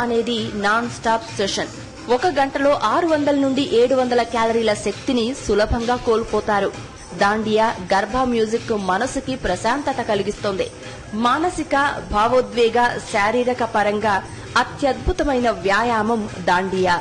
అనేది non stop session ఒక గంటలో ఆరు వందల నుండి ఏడు వందల క్యాలరీల శక్తిని సులభంగా కోల్పోతారు. దాండియా గర్భ మ్యూజిక్ మనసుకి ప్రశాంతత కలిగిస్తుంది. మానసిక భావోద్వేగ శారీరక పరంగా అత్యద్భుతమైన వ్యాయామం దాండియా.